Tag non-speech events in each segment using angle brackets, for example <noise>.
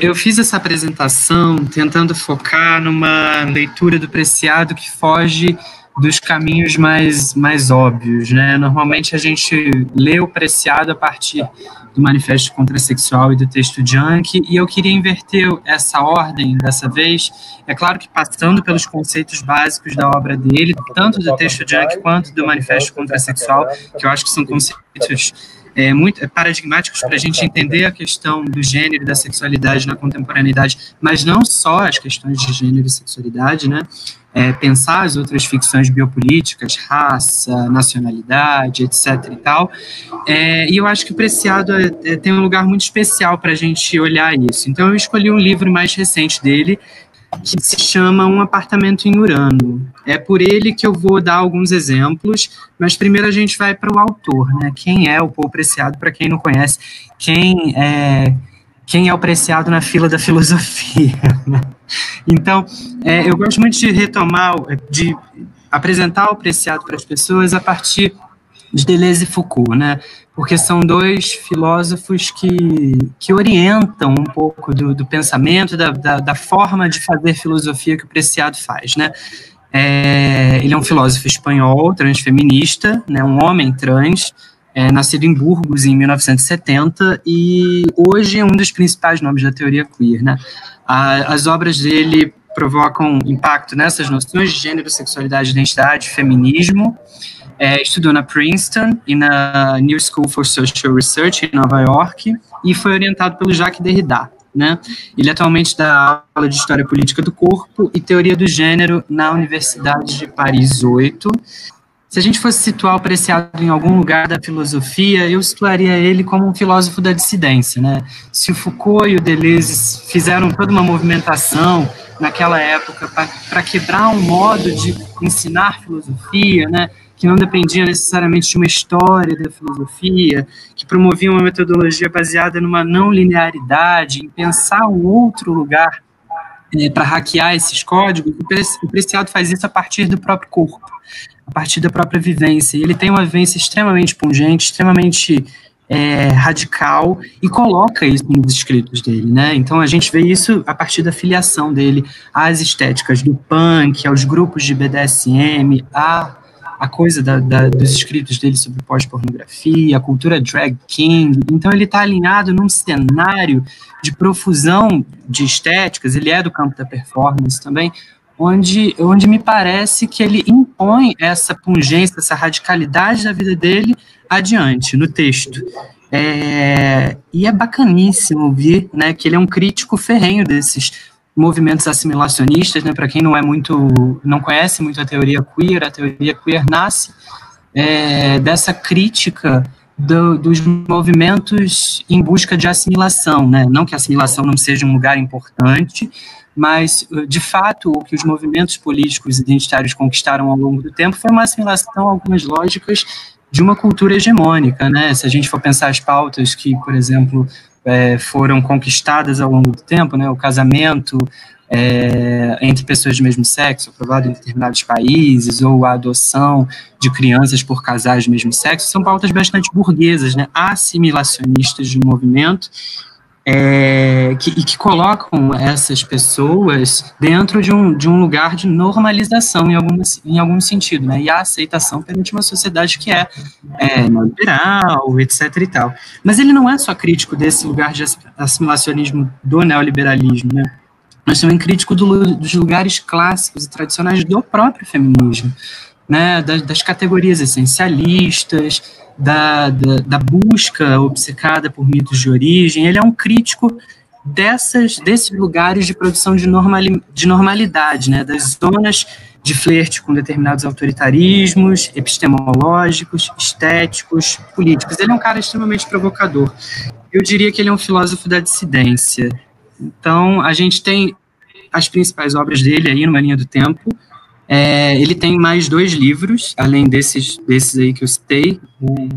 eu fiz essa apresentação tentando focar numa leitura do Preciado que foge dos caminhos mais, mais óbvios, né? Normalmente a gente lê o Preciado a partir do Manifesto Contrasexual e do texto Junk, e eu queria inverter essa ordem dessa vez, é claro que passando pelos conceitos básicos da obra dele, tanto do texto Junk quanto do Manifesto Contrasexual, que eu acho que são conceitos é, muito paradigmáticos para a gente entender a questão do gênero e da sexualidade na contemporaneidade, mas não só as questões de gênero e sexualidade, né? É, pensar as outras ficções biopolíticas, raça, nacionalidade, etc. e tal. É, e eu acho que o Preciado é, é tem um lugar muito especial para a gente olhar isso. Então eu escolhi um livro mais recente dele, que se chama Um Apartamento em Urano. É por ele que eu vou dar alguns exemplos, mas primeiro a gente vai para o autor, né? Quem é o Paul Preciado, para quem não conhece, quem é, quem é o Preciado na fila da <laughs> filosofia. Né? Então, é, eu gosto muito de retomar, de apresentar o Preciado para as pessoas a partir de Deleuze e Foucault, né? porque são dois filósofos que, que orientam um pouco do, do pensamento, da, da, da, forma de fazer filosofia que o Preciado faz, né? É, ele é um filósofo espanhol, transfeminista, né, um homem trans, é, nascido em Burgos em 1970 e hoje é um dos principais nomes da teoria queer, né? As obras dele provocam impacto nessas noções de gênero, sexualidade, identidade, feminismo, é, estudou na Princeton e na New School for Social Research em Nova York e foi orientado pelo Jacques Derrida. Né? Ele atualmente dá aula de História Política do Corpo e Teoria do Gênero na Universidade de Paris 8. Se a gente fosse situar o Preciado em algum lugar da filosofia, eu situaria ele como um filósofo da dissidência. Né? Se o Foucault e o Deleuze fizeram toda uma movimentação naquela época para quebrar um modo de ensinar filosofia, né? que não dependia necessariamente de uma história da filosofia, que promovia uma metodologia baseada numa não linearidade, em pensar um outro lugar é, para hackear esses códigos, o Preciado faz isso a partir do próprio corpo, a partir da própria vivência. Ele tem uma vivência extremamente pungente, extremamente é, radical e coloca isso nos escritos dele, né? Então a gente vê isso a partir da filiação dele às estéticas do punk, aos grupos de BDSM, a a coisa da, da, dos escritos dele sobre pós-pornografia, a cultura drag king. Então ele está alinhado num cenário de profusão de estéticas. Ele é do campo da performance também, onde, onde me parece que ele impõe essa pungência, essa radicalidade da vida dele adiante no texto. É, e é bacaníssimo ouvir né, que ele é um crítico ferrenho desses movimentos assimilacionistas, né, para quem não é muito, não conhece muito a teoria queer, a teoria queer nasce é, dessa crítica do, dos movimentos em busca de assimilação, né, não que a assimilação não seja um lugar importante, mas, de fato, o que os movimentos políticos identitários conquistaram ao longo do tempo foi uma assimilação a algumas lógicas de uma cultura hegemônica, né? Se a gente for pensar as pautas que, por exemplo, é, foram conquistadas ao longo do tempo, né, o casamento é, entre pessoas do mesmo sexo, aprovado em determinados países, ou a adoção de crianças por casais do mesmo sexo, são pautas bastante burguesas, né, assimilacionistas do movimento, é, que, e que colocam essas pessoas dentro de um, de um lugar de normalização em algum, em algum sentido, né, e a aceitação perante uma sociedade que é, é neoliberal, etc e tal. Mas ele não é só crítico desse lugar de assimilacionismo do neoliberalismo, né, mas também crítico do, dos lugares clássicos e tradicionais do próprio feminismo, né, das, das categorias essencialistas, da, da, da, busca obcecada por mitos de origem, ele é um crítico dessas, desses lugares de produção de, normali, de normalidade, né, das zonas de flerte com determinados autoritarismos epistemológicos, estéticos, políticos. Ele é um cara extremamente provocador. Eu diria que ele é um filósofo da dissidência. Então, a gente tem as principais obras dele aí numa linha do tempo, é, ele tem mais dois livros, além desses, desses aí que eu citei, o,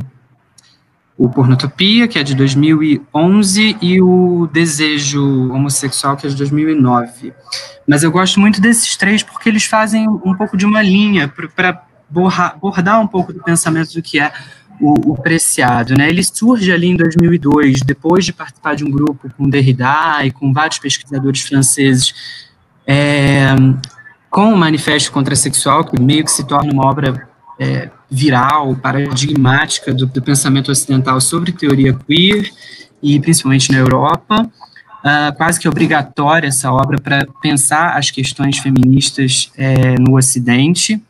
o Pornotopia, que é de 2011, e o Desejo Homossexual, que é de 2009. Mas eu gosto muito desses três porque eles fazem um pouco de uma linha para bordar um pouco do pensamento do que é o, o, Preciado, né? Ele surge ali em 2002, depois de participar de um grupo com Derrida e com vários pesquisadores franceses, é, com o Manifesto Contrasexual, que meio que se torna uma obra é, viral, paradigmática do, do, pensamento ocidental sobre teoria queer, e principalmente na Europa, uh, quase que obrigatória essa obra para pensar as questões feministas é, no Ocidente,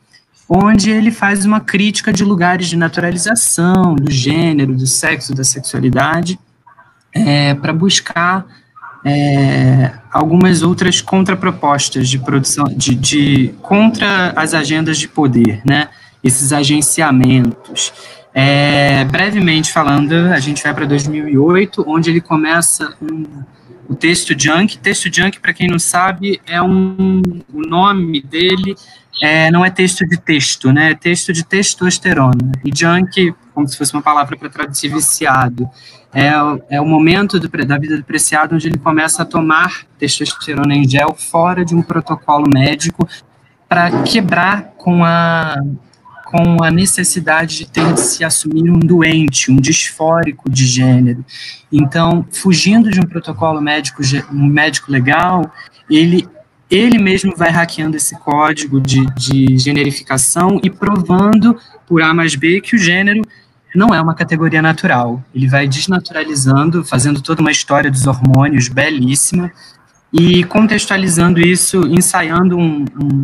onde ele faz uma crítica de lugares de naturalização, do gênero, do sexo, da sexualidade, é, para buscar é, algumas outras contrapropostas de produção, de, de, contra as agendas de poder, né? Esses agenciamentos. É, brevemente falando, a gente vai para 2008, onde ele começa um, o texto junk. Texto junk, para quem não sabe, é um o nome dele é, não é texto de texto, né? É texto de testosterona. E junk, como se fosse uma palavra para traduzir viciado, é, é o momento do, da vida do preciado onde ele começa a tomar testosterona em gel fora de um protocolo médico para quebrar com a com a necessidade de ter de se assumir um doente, um disfórico de gênero. Então, fugindo de um protocolo médico, um médico legal, ele ele mesmo vai hackeando esse código de, de generificação e provando por A mais B que o gênero não é uma categoria natural. Ele vai desnaturalizando, fazendo toda uma história dos hormônios belíssima e contextualizando isso, ensaiando um, um,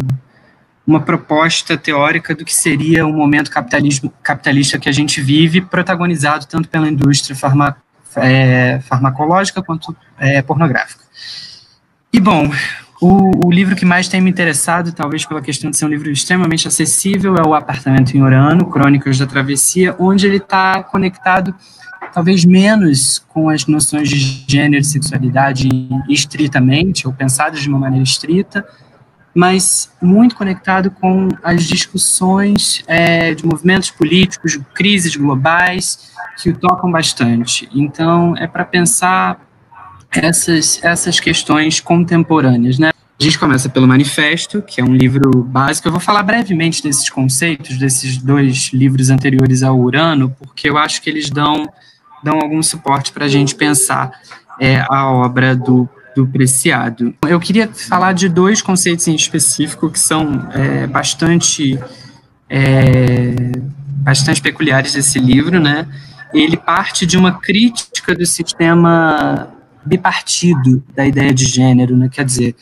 uma proposta teórica do que seria o momento capitalismo, capitalista que a gente vive, protagonizado tanto pela indústria farma, é, farmacológica quanto é, pornográfica. E, bom, o, o, livro que mais tem me interessado, talvez pela questão de ser um livro extremamente acessível, é O Apartamento em Urano, Crônicas da Travessia, onde ele está conectado talvez menos com as noções de gênero e sexualidade estritamente, ou pensadas de uma maneira estrita, mas muito conectado com as discussões é, de movimentos políticos, crises globais, que o tocam bastante. Então, é para pensar essas, essas questões contemporâneas, né? A gente começa pelo Manifesto, que é um livro básico. Eu vou falar brevemente desses conceitos, desses dois livros anteriores ao Urano, porque eu acho que eles dão, dão algum suporte para a gente pensar é, a obra do, do Preciado. Eu queria falar de dois conceitos em específico que são é, bastante, é, bastante peculiares desse livro, né? Ele parte de uma crítica do sistema bipartido da ideia de gênero, né? Quer dizer,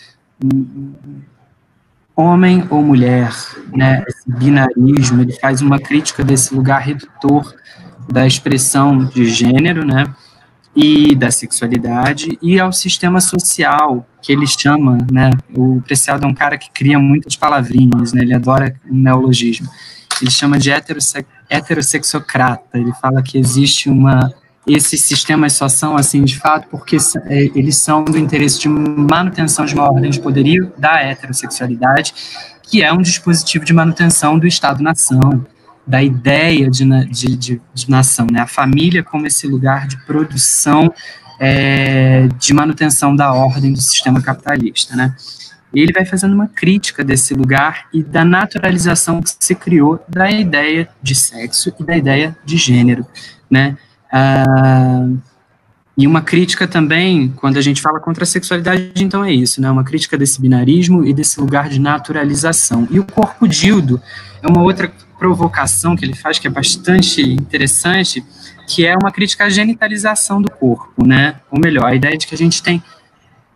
homem ou mulher, né? Esse binarismo, ele faz uma crítica desse lugar redutor da expressão de gênero, né? E da sexualidade e ao sistema social que ele chama, né? O Preciado é um cara que cria muitas palavrinhas, né? Ele adora o neologismo. Ele chama de heterosse heterossexocrata. Ele fala que existe uma esses sistemas só são assim de fato porque é, eles são do interesse de manutenção de uma ordem de poderio da heterossexualidade, que é um dispositivo de manutenção do Estado-nação, da ideia de, de, de, de, nação, né? a família como esse lugar de produção, é, de manutenção da ordem do sistema capitalista. Né? E ele vai fazendo uma crítica desse lugar e da naturalização que se criou da ideia de sexo e da ideia de gênero, né? Ah, e uma crítica também, quando a gente fala contra a sexualidade, então é isso, né? Uma crítica desse binarismo e desse lugar de naturalização. E o corpo dildo é uma outra provocação que ele faz que é bastante interessante, que é uma crítica à genitalização do corpo, né? Ou melhor, a ideia de que a gente tem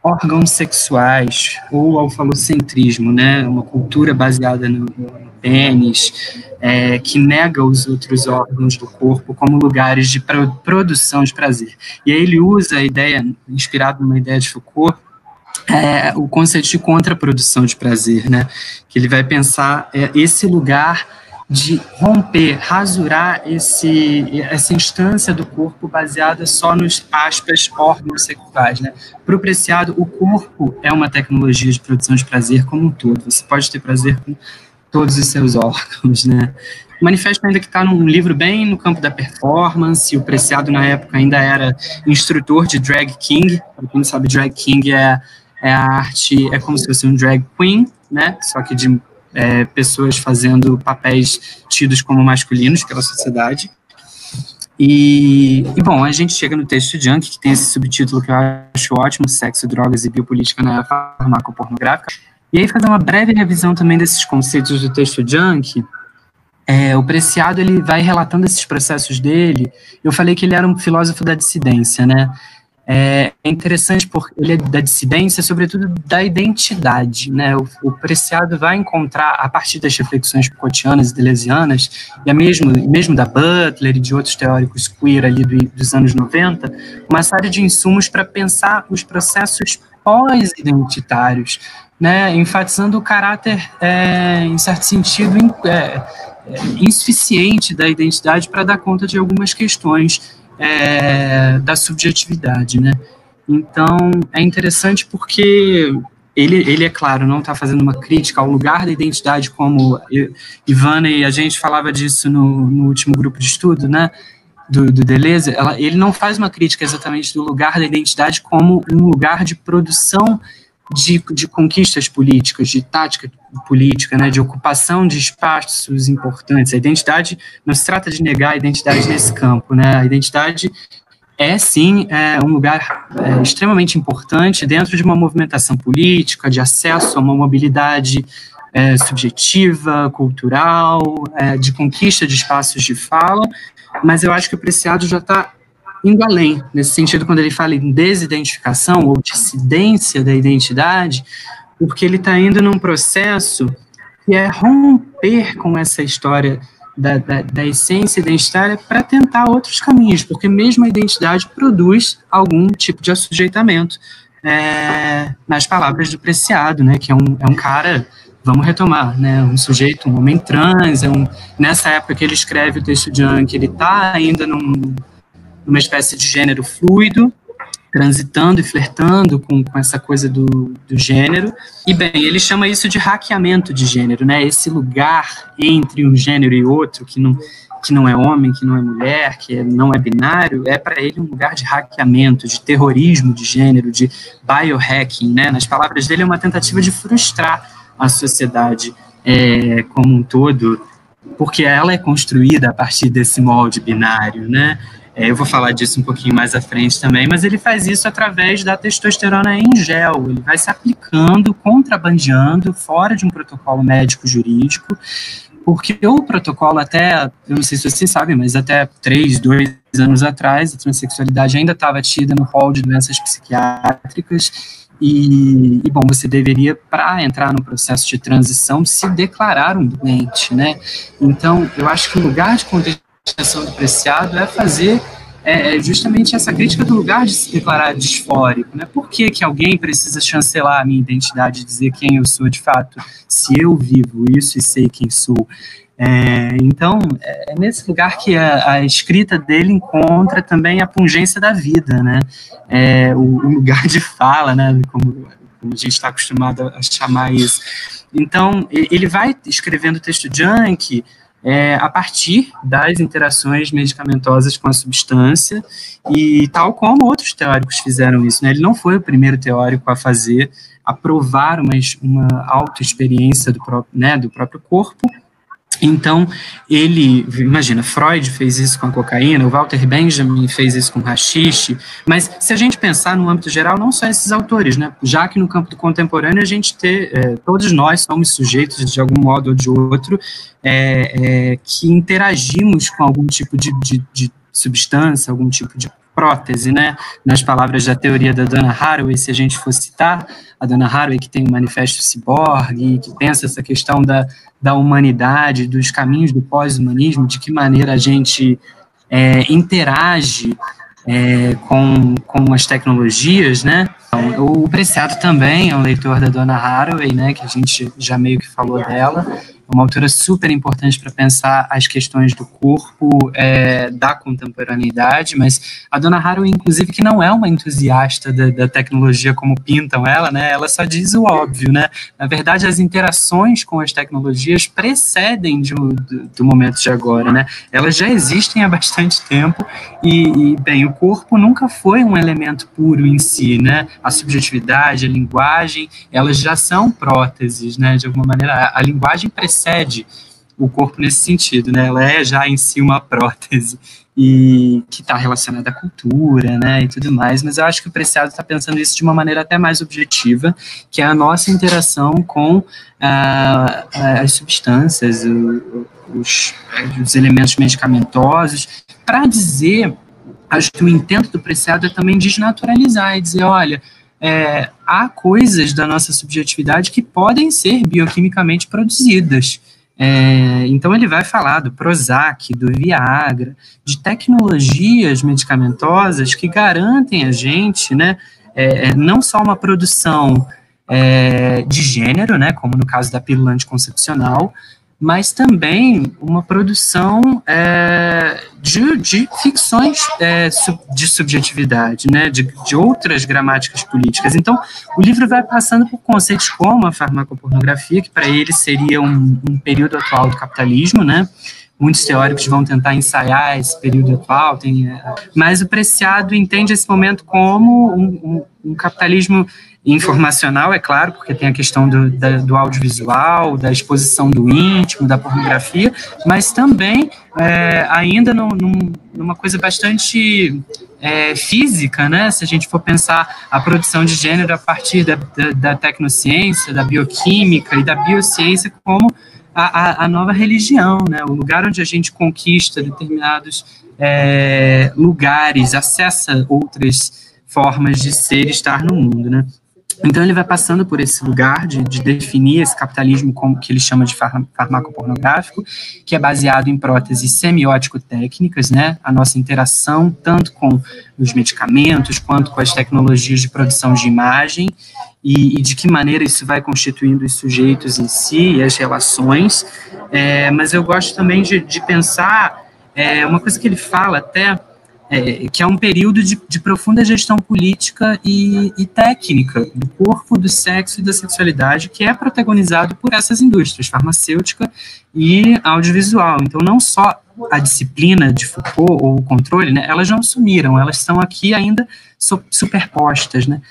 órgãos sexuais ou ao falocentrismo, né? Uma cultura baseada no, no pênis, é, que nega os outros órgãos do corpo como lugares de pro, produção de prazer. E aí ele usa a ideia, inspirado numa ideia de Foucault, é, o conceito de contraprodução de prazer, né? Que ele vai pensar é, esse lugar de romper, rasurar esse, essa instância do corpo baseada só nos, aspas, órgãos sexuais, né? Para o Preciado, o corpo é uma tecnologia de produção de prazer como um todo. Você pode ter prazer com todos os seus órgãos, né? O manifesto ainda que está num livro bem no campo da performance, o Preciado na época ainda era instrutor de drag king, para quem não sabe, drag king é, é a arte, é como se fosse um drag queen, né? Só que de é, pessoas fazendo papéis tidos como masculinos pela sociedade. E, e, bom, a gente chega no texto Junk, que tem esse subtítulo que eu acho ótimo, Sexo, Drogas e Biopolítica na Farmacopornográfica. E aí fazer uma breve revisão também desses conceitos do texto Junk, é, o Preciado ele vai relatando esses processos dele. Eu falei que ele era um filósofo da dissidência, né? É interessante porque ele é da dissidência, sobretudo da identidade, né? O, o Preciado vai encontrar a partir das reflexões Foucaultianas e deleuzianas, e é mesmo mesmo da Butler e de outros teóricos queer ali do, dos anos 90, uma série de insumos para pensar os processos pós-identitários, né? Enfatizando o caráter, é, em certo sentido, é, insuficiente da identidade para dar conta de algumas questões é, da subjetividade, né? Então, é interessante porque ele, ele é claro, não está fazendo uma crítica ao lugar da identidade, como Ivana e a gente falava disso no, no último grupo de estudo, né? Do, do Deleuze, ela, ele não faz uma crítica exatamente do lugar da identidade como um lugar de produção de, de conquistas políticas, de tática política, né, de ocupação de espaços importantes. A identidade não se trata de negar a identidade nesse campo, né? A identidade é sim é, um lugar é, extremamente importante dentro de uma movimentação política, de acesso a uma mobilidade é, subjetiva, cultural, é, de conquista de espaços de fala, mas eu acho que o Preciado já está indo além, nesse sentido, quando ele fala em desidentificação ou dissidência da identidade, porque ele está indo num processo que é romper com essa história da, da, da essência identitária para tentar outros caminhos, porque mesmo a identidade produz algum tipo de assujeitamento, é, nas palavras do Preciado, né, que é um, é um cara vamos retomar, né, um sujeito, um homem trans, é um, nessa época que ele escreve o texto de Young, ele está ainda num, numa espécie de gênero fluido, transitando e flertando com, com essa coisa do, do gênero. E, bem, ele chama isso de hackeamento de gênero, né? Esse lugar entre um gênero e outro, que não, que não é homem, que não é mulher, que é, não é binário, é para ele um lugar de hackeamento, de terrorismo de gênero, de biohacking, né? Nas palavras dele, é uma tentativa de frustrar a sociedade é, como um todo, porque ela é construída a partir desse molde binário, né? É, eu vou falar disso um pouquinho mais à frente também, mas ele faz isso através da testosterona em gel. Ele vai se aplicando, contrabandeando, fora de um protocolo médico-jurídico, porque o protocolo até, eu não sei se vocês sabem, mas até três, dois anos atrás, a transexualidade ainda estava tida no rol de doenças psiquiátricas, e, e, bom, você deveria, para entrar no processo de transição, se declarar um doente, né? Então, eu acho que o lugar de extensão do preciado é fazer é, é, justamente essa crítica do lugar de se declarar disfórico, né? Por que, que alguém precisa chancelar a minha identidade dizer quem eu sou de fato, se eu vivo isso e sei quem sou? É, então, é, é nesse lugar que a, a, escrita dele encontra também a pungência da vida, né? É, o, o, lugar de fala, né? Como, como a gente está acostumado a chamar isso. Então, ele vai escrevendo texto junk, é, a partir das interações medicamentosas com a substância, e tal como outros teóricos fizeram isso. Né? Ele não foi o primeiro teórico a fazer, a provar uma, uma autoexperiência do, né, do próprio corpo, então, ele, imagina, Freud fez isso com a cocaína, o Walter Benjamin fez isso com o rachixe, mas se a gente pensar no âmbito geral, não só esses autores, né? Já que no campo do contemporâneo a gente ter, é, todos nós somos sujeitos de algum modo ou de outro é, é, que interagimos com algum tipo de, de, de substância, algum tipo de prótese, né? Nas palavras da teoria da Dana Haraway, se a gente for citar a Dana Haraway, que tem o Manifesto Ciborgue, que pensa essa questão da, da humanidade, dos caminhos do pós-humanismo, de que maneira a gente é, interage é, com, com as tecnologias, né? Então, o Preciado também é um leitor da Dona Haraway, né? Que a gente já meio que falou dela uma autora super importante para pensar as questões do corpo é, da contemporaneidade, mas a Dona Haraway, inclusive, que não é uma entusiasta da, da, tecnologia como pintam ela, né, ela só diz o óbvio, né, na verdade as interações com as tecnologias precedem de, do, do, momento de agora, né, elas já existem há bastante tempo e, e, bem, o corpo nunca foi um elemento puro em si, né, a subjetividade, a linguagem, elas já são próteses, né, de alguma maneira, a, a linguagem precede o o corpo nesse sentido, né? Ela é já em si uma prótese e que está relacionada à cultura, né, e tudo mais, mas eu acho que o Preciado está pensando isso de uma maneira até mais objetiva, que é a nossa interação com ah, as substâncias, os, os elementos medicamentosos, para dizer, acho que o intento do Preciado é também desnaturalizar e dizer, olha, é, há coisas da nossa subjetividade que podem ser bioquimicamente produzidas, é, então ele vai falar do Prozac, do Viagra, de tecnologias medicamentosas que garantem a gente, né, é, é, não só uma produção é, de gênero, né, como no caso da pílula anticoncepcional, mas também uma produção é, de, de, ficções é, de subjetividade, né, de, de, outras gramáticas políticas. Então, o livro vai passando por conceitos como a farmacopornografia, que para ele seria um, um, período atual do capitalismo, né, muitos teóricos vão tentar ensaiar esse período atual, tem, é, mas o Preciado entende esse momento como um, um, um capitalismo informacional, é claro, porque tem a questão do, da, do audiovisual, da exposição do íntimo, da pornografia, mas também é, ainda num, num, numa coisa bastante é, física, né? Se a gente for pensar a produção de gênero a partir da, da, da tecnociência, da bioquímica e da biociência como a, a, a, nova religião, né? O lugar onde a gente conquista determinados é, lugares, acessa outras formas de ser e estar no mundo, né? Então ele vai passando por esse lugar de, de, definir esse capitalismo como que ele chama de far, farmacopornográfico, que é baseado em próteses semiótico-técnicas, né? A nossa interação tanto com os medicamentos quanto com as tecnologias de produção de imagem e, e de que maneira isso vai constituindo os sujeitos em si e as relações. É, mas eu gosto também de, de pensar é, uma coisa que ele fala até é, que é um período de, de profunda gestão política e, e, técnica do corpo, do sexo e da sexualidade, que é protagonizado por essas indústrias, farmacêutica e audiovisual. Então, não só a disciplina de Foucault ou o controle, né, elas não sumiram, elas estão aqui ainda superpostas, né?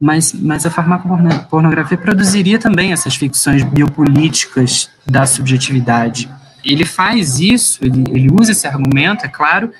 Mas, mas a farmacopornografia produziria também essas ficções biopolíticas da subjetividade. Ele faz isso, ele, ele usa esse argumento, é claro,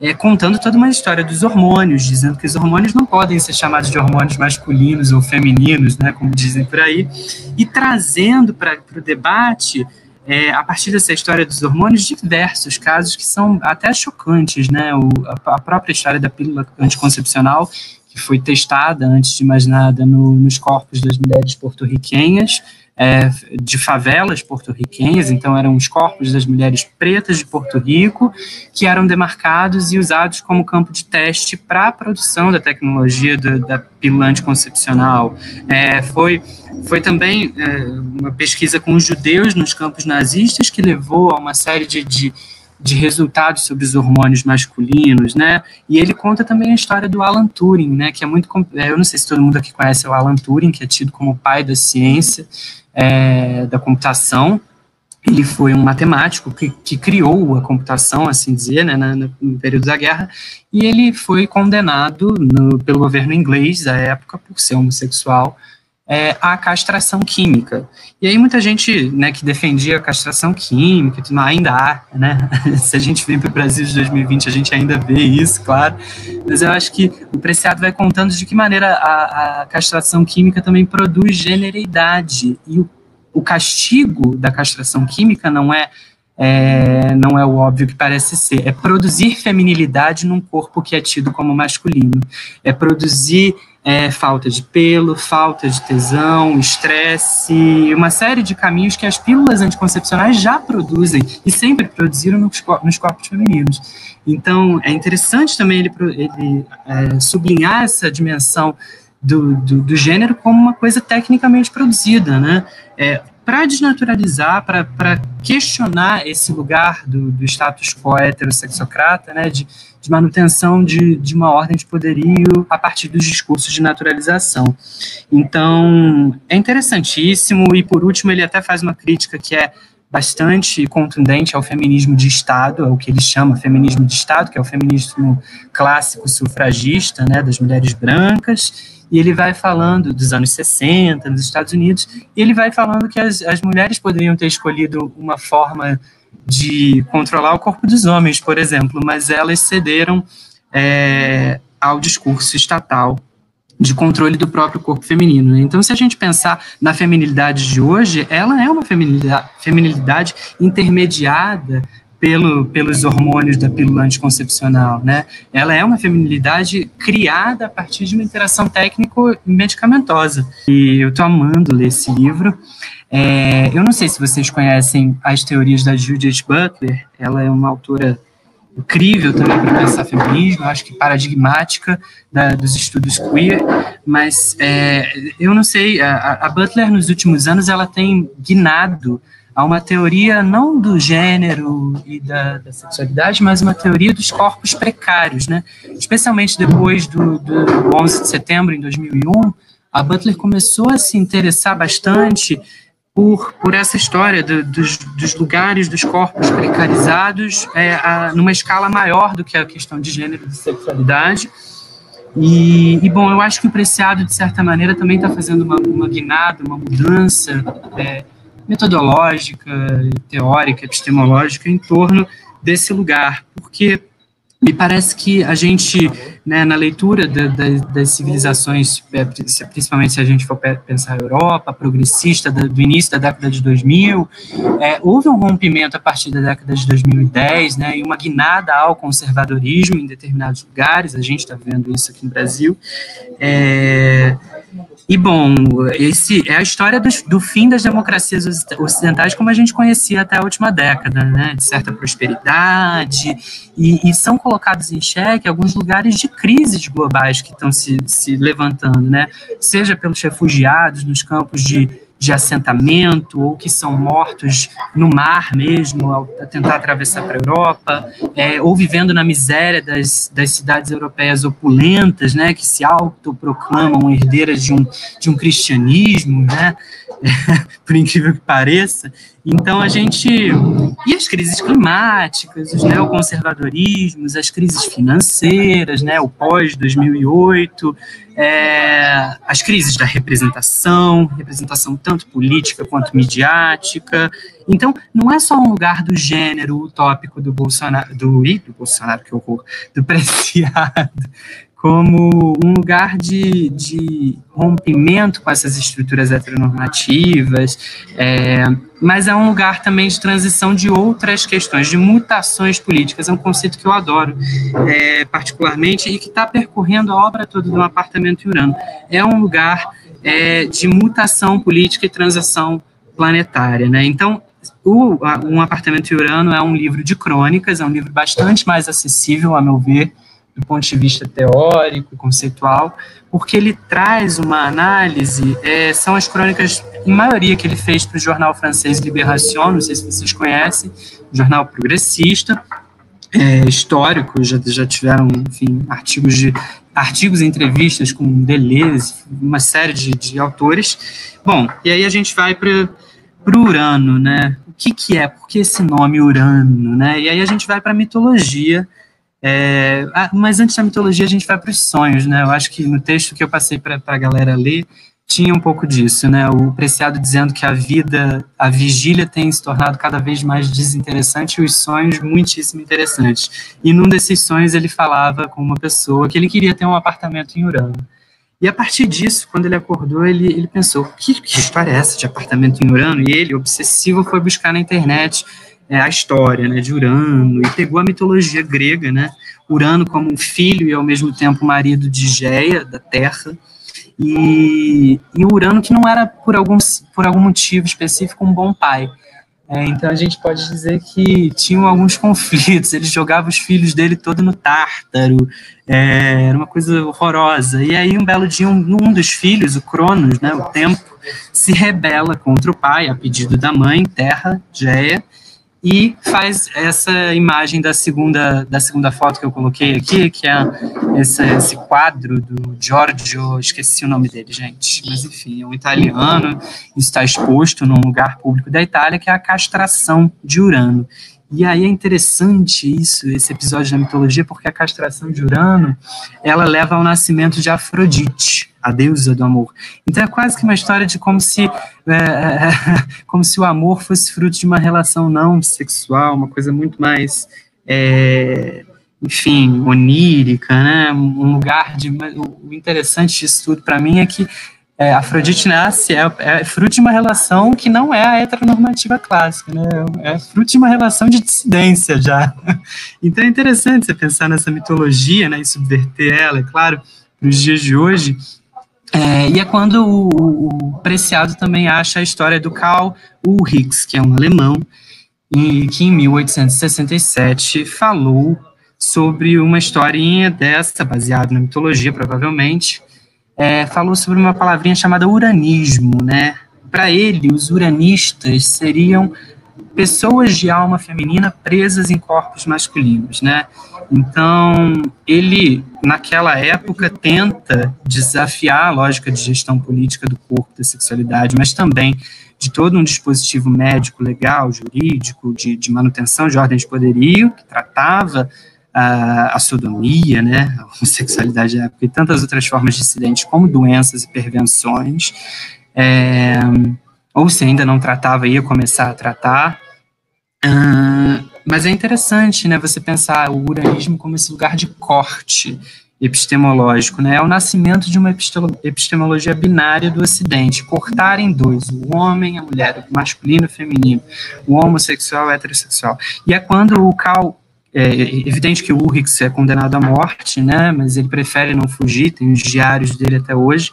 é, contando toda uma história dos hormônios, dizendo que os hormônios não podem ser chamados de hormônios masculinos ou femininos, né, como dizem por aí, e trazendo para o debate, é, a partir dessa história dos hormônios, diversos casos que são até chocantes, né, o, a, a própria história da pílula anticoncepcional, que foi testada, antes de mais nada, no, nos corpos das mulheres porto-riquenhas, é, de favelas porto-riquenhas, então eram os corpos das mulheres pretas de Porto Rico, que eram demarcados e usados como campo de teste para a produção da tecnologia do, da pílula anticoncepcional. É, foi, foi também é, uma pesquisa com os judeus nos campos nazistas que levou a uma série de, de de resultados sobre os hormônios masculinos, né? E ele conta também a história do Alan Turing, né? Que é muito, é, eu não sei se todo mundo aqui conhece o Alan Turing, que é tido como pai da ciência é, da computação. Ele foi um matemático que, que criou a computação, assim dizer, né, no, período da guerra, e ele foi condenado no, pelo governo inglês da época por ser homossexual é, a castração química. E aí muita gente né, que defendia a castração química, ainda há, né? <laughs> Se a gente vem para o Brasil de 2020, a gente ainda vê isso, claro. Mas eu acho que o Preciado vai contando de que maneira a, a castração química também produz genereidade. E o, o castigo da castração química não é é, não é o óbvio que parece ser. É produzir feminilidade num corpo que é tido como masculino. É produzir é, falta de pelo, falta de tesão, estresse, uma série de caminhos que as pílulas anticoncepcionais já produzem e sempre produziram nos, nos corpos femininos. Então, é interessante também ele, ele é, sublinhar essa dimensão do, do, do, gênero como uma coisa tecnicamente produzida, né? É, para desnaturalizar, para questionar esse lugar do, do status quo heterossexocrata, né, de, de manutenção de, de uma ordem de poderio a partir dos discursos de naturalização. Então, é interessantíssimo, e por último, ele até faz uma crítica que é bastante contundente ao feminismo de Estado, ao que ele chama feminismo de Estado, que é o feminismo clássico sufragista, né, das mulheres brancas, e ele vai falando dos anos 60, nos Estados Unidos, e ele vai falando que as, as mulheres poderiam ter escolhido uma forma de controlar o corpo dos homens, por exemplo, mas elas cederam é, ao discurso estatal de controle do próprio corpo feminino. Né? Então, se a gente pensar na feminilidade de hoje, ela é uma feminilidade, feminilidade intermediada pelo, pelos hormônios da pílula anticoncepcional, né? Ela é uma feminilidade criada a partir de uma interação técnico-medicamentosa. E eu estou amando ler esse livro. É, eu não sei se vocês conhecem as teorias da Judith Butler, ela é uma autora incrível também para pensar feminismo, acho que paradigmática da, dos estudos queer, mas é, eu não sei, a, a, Butler nos últimos anos ela tem guinado a uma teoria não do gênero e da, da sexualidade, mas uma teoria dos corpos precários, né? Especialmente depois do, do 11 de setembro em 2001, a Butler começou a se interessar bastante por, por essa história do, dos, dos, lugares dos corpos precarizados é, a, numa escala maior do que a questão de gênero e de sexualidade. E, e, bom, eu acho que o Preciado, de certa maneira, também está fazendo uma, uma guinada, uma mudança é, metodológica, teórica, epistemológica em torno desse lugar, porque me parece que a gente, né, na leitura da, da, das civilizações, é, principalmente se a gente for pensar a Europa, progressista, do início da década de 2000, é, houve um rompimento a partir da década de 2010, né, e uma guinada ao conservadorismo em determinados lugares, a gente está vendo isso aqui no Brasil, é, e, bom, esse é a história do, do, fim das democracias ocidentais como a gente conhecia até a última década, né, de certa prosperidade, e, e são colocados em xeque alguns lugares de crises globais que estão se, se levantando, né, seja pelos refugiados nos campos de de assentamento ou que são mortos no mar mesmo, ao tentar atravessar para a Europa, é, ou vivendo na miséria das, das cidades europeias opulentas, né, que se autoproclamam herdeiras de um, de um cristianismo, né, <laughs> por incrível que pareça. Então a gente. E as crises climáticas, os neoconservadorismos, as crises financeiras, né, o pós-2008, é, as crises da representação, representação tanto política quanto midiática. Então, não é só um lugar do gênero utópico do Bolsonaro, do, ih, do Bolsonaro, que horror, do Preciado, como um lugar de, de rompimento com essas estruturas heteronormativas, é, mas é um lugar também de transição de outras questões, de mutações políticas. É um conceito que eu adoro é, particularmente e que está percorrendo a obra toda do Apartamento Urano. É um lugar é, de mutação política e transição planetária. Né? Então, o, Um Apartamento Urano é um livro de crônicas, é um livro bastante mais acessível, a meu ver, do ponto de vista teórico, conceitual, porque ele traz uma análise, é, são as crônicas, em maioria, que ele fez para o jornal francês Libération, não sei se vocês conhecem, jornal progressista, é, histórico, já, já tiveram, enfim, artigos de artigos e entrevistas com Deleuze, uma série de, de autores. Bom, e aí a gente vai para o Urano, né? O que, que é? Por que esse nome Urano, né? E aí a gente vai para a mitologia, é, ah, mas antes da mitologia, a gente vai para os sonhos, né? Eu acho que no texto que eu passei para a galera ler, tinha um pouco disso, né? O Preciado dizendo que a vida, a vigília tem se tornado cada vez mais desinteressante e os sonhos muitíssimo interessantes. E num desses sonhos ele falava com uma pessoa que ele queria ter um apartamento em Urano. E a partir disso, quando ele acordou, ele, ele pensou: que, que história é essa de apartamento em Urano? E ele, obsessivo, foi buscar na internet é, a história né, de Urano e pegou a mitologia grega, né, Urano como um filho e ao mesmo tempo marido de Geia, da Terra, e, e Urano que não era por algum, por algum motivo específico um bom pai. É, então a gente pode dizer que tinham alguns <laughs> conflitos, ele jogava os filhos dele todo no Tártaro, é, era uma coisa horrorosa. E aí um belo dia um, um dos filhos, o Cronos, né, o Tempo, se rebela contra o pai a pedido da mãe, Terra, Geia, e faz essa imagem da segunda, da segunda foto que eu coloquei aqui, que é esse, esse quadro do Giorgio, esqueci o nome dele, gente, mas enfim, é um italiano, está exposto num lugar público da Itália, que é a castração de Urano. E aí é interessante isso, esse episódio da mitologia, porque a castração de Urano, ela leva ao nascimento de Afrodite, a deusa do amor. Então é quase que uma história de como se, é, é <laughs> como se o amor fosse fruto de uma relação não sexual, uma coisa muito mais, é, enfim, onírica, né? Um lugar de. O interessante disso tudo para mim é que é, Afrodite nasce, é, é, fruto de uma relação que não é a heteronormativa clássica, né? É fruto de uma relação de dissidência já. <laughs> Então é interessante você pensar nessa mitologia, né? E subverter ela, é claro, nos dias de hoje. É, e é quando o, o, Preciado também acha a história do Karl Ulrichs, que é um alemão, e que em 1867 falou sobre uma historinha dessa, baseada na mitologia, provavelmente, é, falou sobre uma palavrinha chamada uranismo, né? Para ele, os uranistas seriam pessoas de alma feminina presas em corpos masculinos, né? Então, ele, naquela época, tenta desafiar a lógica de gestão política do corpo, da sexualidade, mas também de todo um dispositivo médico, legal, jurídico, de, de manutenção de ordem de poderio, que tratava a, sodomia, né, a homossexualidade da época e tantas outras formas de incidentes, como doenças e prevenções, é, ou se ainda não tratava, ia começar a tratar. Uh, mas é interessante, né, você pensar o uranismo como esse lugar de corte epistemológico, né, é o nascimento de uma epistemologia binária do Ocidente, cortar em dois, o homem a mulher, o masculino o feminino, o homossexual o heterossexual. E é quando o Karl é evidente que o Ulrich é condenado à morte, né, mas ele prefere não fugir, tem os diários dele até hoje.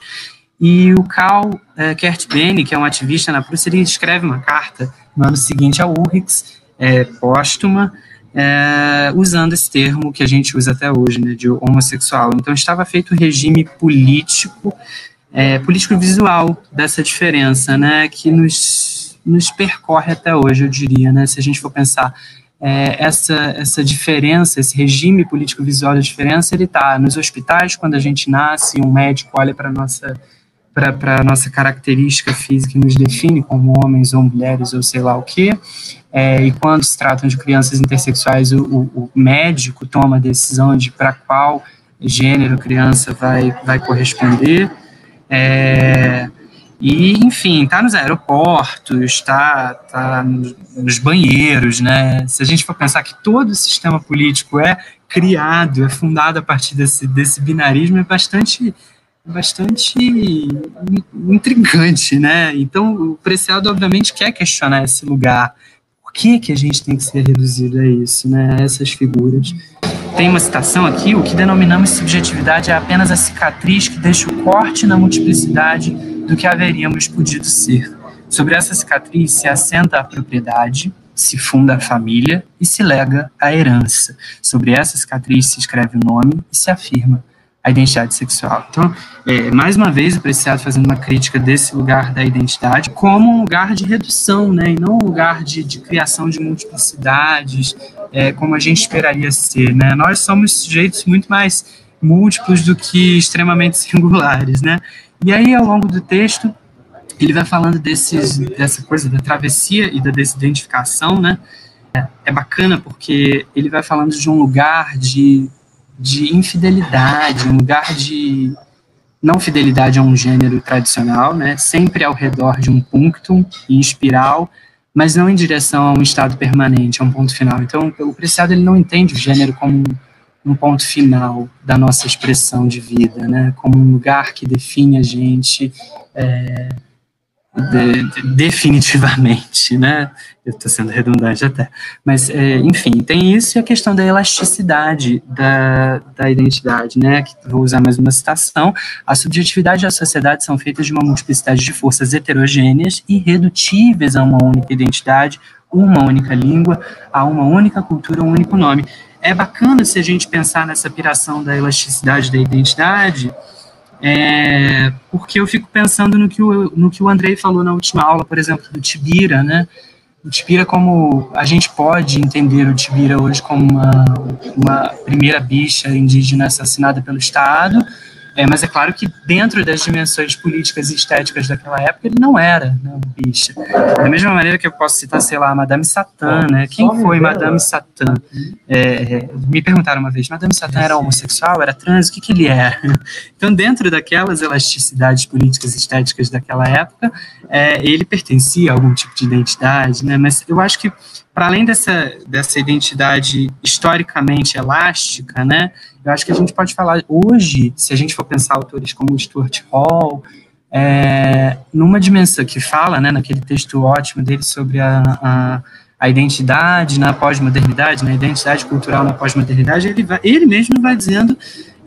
E o Karl é, Benny, que é um ativista na Prússia, ele escreve uma carta no ano seguinte ao Ulrich, é, póstuma, é, usando esse termo que a gente usa até hoje, né, de homossexual. Então estava feito o regime político, é, político visual dessa diferença, né, que nos, nos percorre até hoje, eu diria, né, se a gente for pensar é, essa, essa diferença, esse regime político-visual da diferença, ele está nos hospitais, quando a gente nasce, um médico olha para a nossa para a nossa característica física nos define como homens ou mulheres ou sei lá o que. É, e quando se tratam de crianças intersexuais, o, o, o médico toma a decisão de para qual gênero criança vai, vai corresponder. É, e, enfim, tá nos aeroportos, tá, tá nos banheiros, né? Se a gente for pensar que todo o sistema político é criado, é fundado a partir desse, desse binarismo, é bastante bastante intrigante, né? Então, o Preciado, obviamente, quer questionar esse lugar. Por que, que a gente tem que ser reduzido a isso, né? A essas figuras. Tem uma citação aqui, o que denominamos subjetividade é apenas a cicatriz que deixa o corte na multiplicidade do que haveríamos podido ser. Sobre essa cicatriz se assenta a propriedade, se funda a família e se lega a herança. Sobre essa cicatriz se escreve o nome e se afirma a identidade sexual. Então, é, mais uma vez, o Preciado fazendo uma crítica desse lugar da identidade como um lugar de redução, né, e não um lugar de, de criação de multiplicidades, é, como a gente esperaria ser. Né? Nós somos sujeitos muito mais múltiplos do que extremamente <laughs> singulares, né? E aí, ao longo do texto, ele vai falando desses, dessa coisa da travessia e da desidentificação, né? É, bacana porque ele vai falando de um lugar de, de infidelidade, um lugar de não fidelidade a um gênero tradicional, né? Sempre ao redor de um punctum em espiral, mas não em direção a um estado permanente, a um ponto final. Então, o Preciado ele não entende o gênero como um um ponto final da nossa expressão de vida, né? Como um lugar que define a gente é, de, de, definitivamente, né? Eu estou sendo redundante até, mas é, enfim, tem isso e a questão da elasticidade da, da identidade, né? Vou usar mais uma citação: a subjetividade e a sociedade são feitas de uma multiplicidade de forças heterogêneas irredutíveis a uma única identidade, uma única língua, a uma única cultura, um único nome é bacana se a gente pensar nessa piração da elasticidade da identidade, é, porque eu fico pensando no que, o, no que o Andrei falou na última aula, por exemplo, do Tibira, né? o Tibira como a gente pode entender o Tibira hoje como uma, uma primeira bicha indígena assassinada pelo Estado, é, mas é claro que dentro das dimensões políticas e estéticas daquela época ele não era né, um bicha. Da mesma maneira que eu posso citar, sei lá, Madame Satã, né? Quem foi Madame Satã? É, me perguntaram uma vez, Madame Satã era homossexual, era trans, o que, que ele era? <laughs> Então, dentro daquelas elasticidades políticas e estéticas daquela época, é, ele pertencia a algum tipo de identidade, né? Mas eu acho que para além dessa, dessa identidade historicamente elástica, né, eu acho que a gente pode falar hoje, se a gente for pensar autores como Stuart Hall, é, numa dimensão que fala, né, naquele texto ótimo dele sobre a, a, a identidade na pós-modernidade, na né, identidade cultural na pós-modernidade, ele, ele mesmo vai dizendo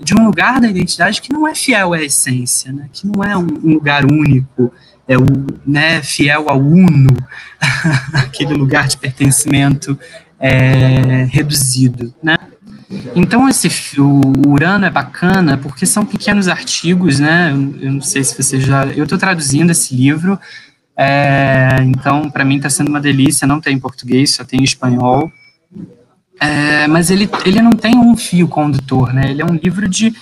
de um lugar da identidade que não é fiel à essência, né, que não é um, um lugar único, é o né, fiel ao uno, <laughs> aquele lugar de pertencimento é, reduzido, né? Então esse o Urano é bacana porque são pequenos artigos, né? Eu, não sei se você já, eu estou traduzindo esse livro, é, então para mim está sendo uma delícia. Não tem em português, só tem em espanhol. É, mas ele, ele não tem um fio condutor, né? Ele é um livro de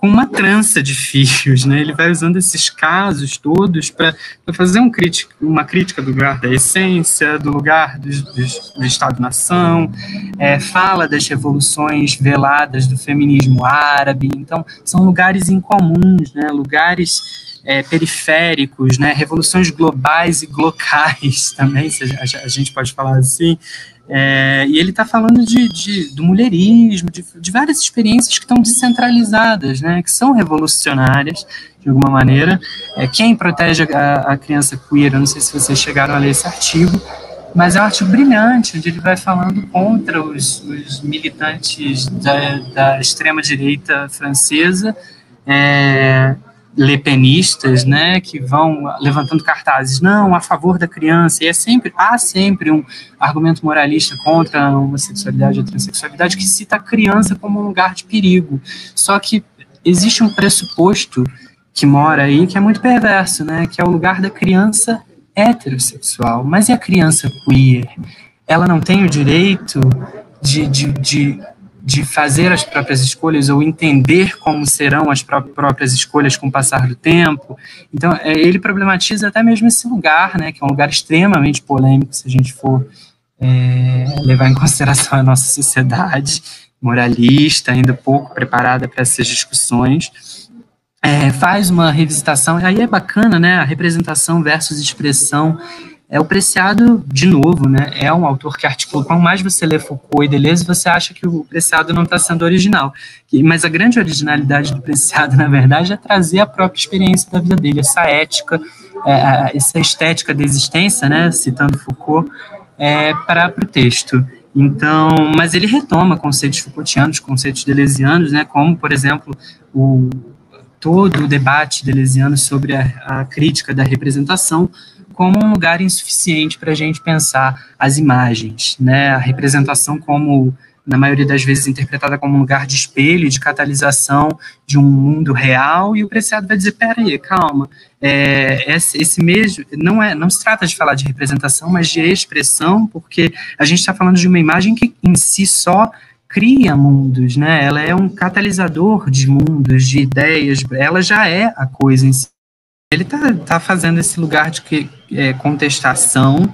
com uma trança de fios, né? Ele vai usando esses casos todos para fazer um crítico, uma crítica do lugar da essência, do lugar do, do, do Estado-nação, é, fala das revoluções veladas do feminismo árabe. Então, são lugares incomuns, né? Lugares é, periféricos, né? Revoluções globais e locais <laughs> também, a, a gente pode falar assim. É, e ele está falando de, de, do mulherismo, de, de várias experiências que estão descentralizadas, né, que são revolucionárias, de alguma maneira. É, quem protege a, a criança queer, eu não sei se vocês chegaram a ler esse artigo, mas é um artigo brilhante, onde ele vai falando contra os, os militantes da, da extrema-direita francesa, é, lepenistas, né, que vão levantando cartazes, não, a favor da criança, e é sempre, há sempre um argumento moralista contra a homossexualidade e a transexualidade que cita a criança como um lugar de perigo. Só que existe um pressuposto que mora aí que é muito perverso, né, que é o lugar da criança heterossexual. Mas e a criança queer? Ela não tem o direito de, de, de de fazer as próprias escolhas ou entender como serão as pró próprias escolhas com o passar do tempo. Então, é, ele problematiza até mesmo esse lugar, né, que é um lugar extremamente polêmico, se a gente for é, levar em consideração a nossa sociedade moralista, ainda pouco preparada para essas discussões. É, faz uma revisitação, aí é bacana, né, a representação versus expressão, é o Preciado, de novo, né, é um autor que articula, quanto mais você lê Foucault e Deleuze, você acha que o Preciado não está sendo original. Mas a grande originalidade do Preciado, <laughs> na verdade, é trazer a própria experiência da vida dele, essa ética, é, essa estética da existência, né, citando Foucault, é, para o texto. Então, mas ele retoma conceitos Foucaultianos, conceitos deleuzianos, né, como, por exemplo, o, todo o debate deleuziano sobre a, a crítica da representação, como um lugar insuficiente para a gente pensar as imagens, né? A representação como na maioria das vezes interpretada como um lugar de espelho, de catalisação de um mundo real, e o Preciado vai dizer, peraí, calma, é, esse, esse mesmo, não, é, não se trata de falar de representação, mas de expressão, porque a gente está falando de uma imagem que em si só cria mundos, né, ela é um catalisador de mundos, de ideias, ela já é a coisa em si, ele está tá fazendo esse lugar de que, é, contestação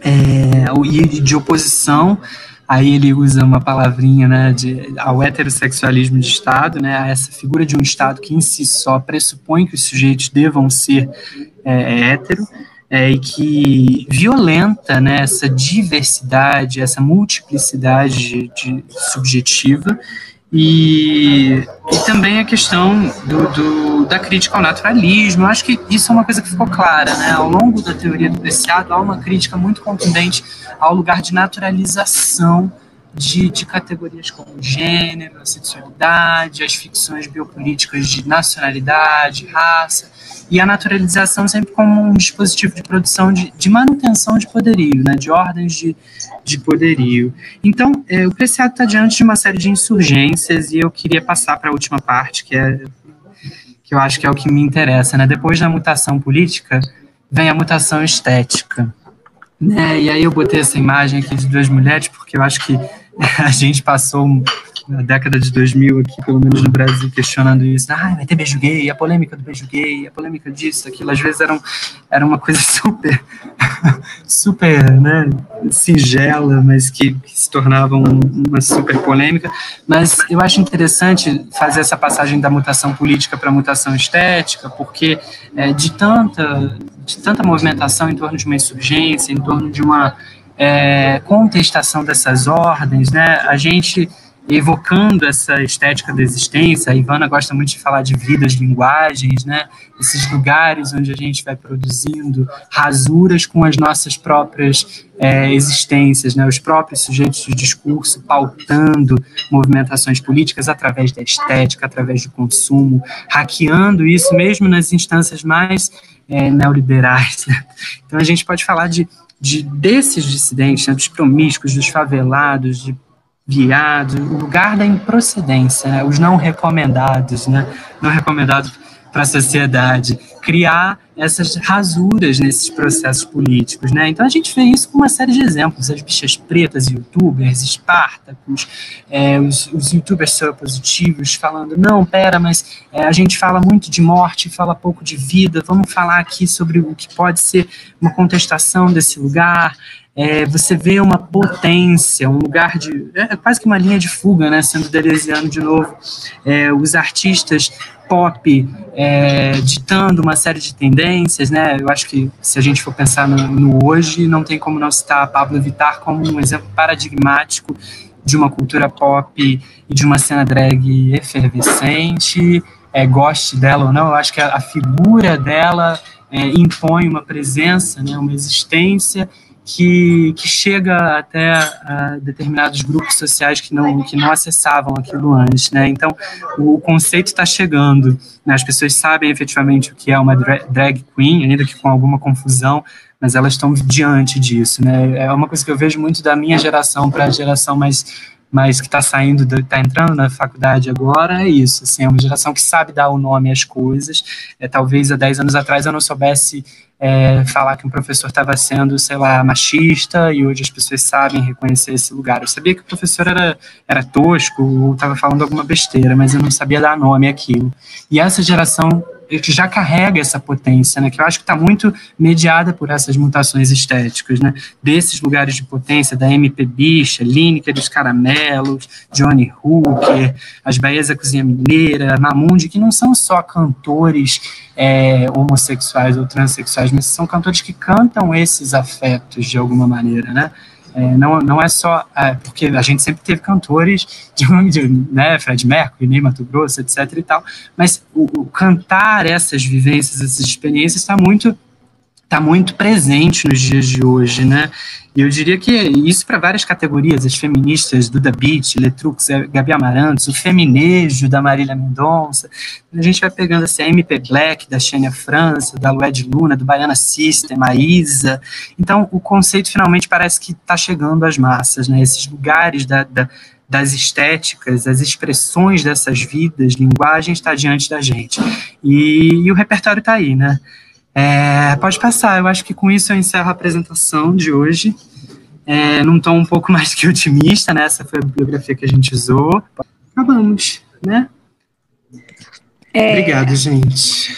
é, e de oposição. Aí ele usa uma palavrinha né, de, ao heterossexualismo de Estado, né, a essa figura de um Estado que em si só pressupõe que os sujeitos devam ser é, hétero, é, e que violenta né, essa diversidade, essa multiplicidade de, de subjetiva, e, e também a questão do, do, da crítica ao naturalismo. Eu acho que isso é uma coisa que ficou clara. Né? Ao longo da teoria do Preciado, há uma crítica muito contundente ao lugar de naturalização de, de categorias como gênero, a sexualidade, as ficções biopolíticas de nacionalidade, raça, e a naturalização sempre como um dispositivo de produção de, de manutenção de poderio, né, de ordens de, de poderio. Então, é, o Preciado está diante de uma série de insurgências e eu queria passar para a última parte, que é que eu acho que é o que me interessa. Né? Depois da mutação política, vem a mutação estética. Né? E aí eu botei essa imagem aqui de duas mulheres, porque eu acho que <laughs> a gente passou na década de 2000 aqui, pelo menos no Brasil, questionando isso. Ah, vai ter beijo gay, a polêmica do beijo gay, a polêmica disso, aquilo. Às vezes era, um, era uma coisa <laughs> super, super, né, singela, mas que, que se tornava um, uma super polêmica. Mas eu acho interessante fazer essa passagem da mutação política para a mutação estética, porque é, de, tanta, de tanta movimentação em torno de uma insurgência, em torno de uma é, contestação dessas ordens, né, a gente evocando essa estética da existência. A Ivana gosta muito de falar de vidas, linguagens, né? Esses lugares onde a gente vai produzindo rasuras com as nossas próprias é, existências, né? Os próprios sujeitos de discurso pautando movimentações políticas através da estética, através do consumo, hackeando isso mesmo nas instâncias mais é, neoliberais. Né? Então a gente pode falar de, de desses dissidentes, né? dos promíscuos, dos favelados, de viados, o lugar da improcedência, né? os não recomendados, né? não recomendados para a sociedade, criar essas rasuras nesses processos políticos, né? Então a gente vê isso com uma série de exemplos, as bichas pretas, youtubers, espartacos, é, os, os youtubers positivos falando, não, pera, mas é, a gente fala muito de morte, fala pouco de vida, vamos falar aqui sobre o que pode ser uma contestação desse lugar, é, você vê uma potência, um lugar de. É, é quase que uma linha de fuga, né? Sendo deleuziano de novo. É, os artistas pop é, ditando uma série de tendências, né? Eu acho que se a gente for pensar no, no hoje, não tem como não citar a Pablo Vittar como um exemplo paradigmático de uma cultura pop e de uma cena drag efervescente, é, goste dela ou não, eu acho que a, a figura dela é, impõe uma presença, né, uma existência que, que chega até determinados grupos sociais que não, que não acessavam aquilo antes, né? Então, o conceito está chegando, né? as pessoas sabem efetivamente o que é uma drag queen, ainda que com alguma confusão, mas elas estão diante disso, né? É uma coisa que eu vejo muito da minha geração para a geração mais mas que está saindo, está entrando na faculdade agora, é isso. Assim, é uma geração que sabe dar o nome às coisas. É, talvez há 10 anos atrás eu não soubesse é, falar que um professor estava sendo, sei lá, machista, e hoje as pessoas sabem reconhecer esse lugar. Eu sabia que o professor era, era tosco ou estava falando alguma besteira, mas eu não sabia dar nome àquilo. E essa geração já carrega essa potência, né, que eu acho que está muito mediada por essas mutações estéticas, né, desses lugares de potência, da MP Bicha, Lineker dos Caramelos, Johnny Hooker, as Bahias da Cozinha Mineira, Mamundi, que não são só cantores é, homossexuais ou transexuais, mas são cantores que cantam esses afetos de alguma maneira, né, é, não, não é só é, porque a gente sempre teve cantores de, <laughs> de né, Fred Mercury, Ney Mato Grosso, etc e tal, mas o, o cantar essas vivências, essas experiências está muito está muito presente nos dias de hoje, né? E eu diria que isso para várias categorias, as feministas, Duda Beat, Letrux, Gabi Amarantos, o feminejo da Marília Mendonça, a gente vai pegando assim, a MP Black, da Xênia França, da Lued Luna, do Baiana System, a Isa, então o conceito finalmente parece que está chegando às massas, né? Esses lugares da, da das estéticas, as expressões dessas vidas, linguagem está diante da gente. E, e o repertório está aí, né? É, pode passar, eu acho que com isso eu encerro a apresentação de hoje. É, num tom um pouco <laughs> mais que otimista, né? Essa foi a bibliografia que a gente usou. Acabamos, né? É... Obrigado, gente.